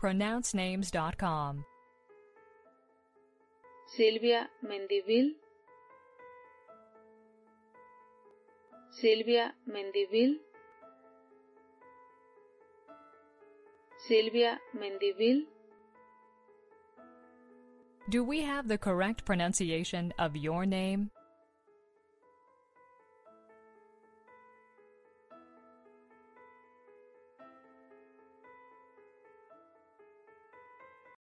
pronouncenames.com. Silvia Mendivil, Silvia Mendivil, Silvia Mendivil. Do we have the correct pronunciation of your name?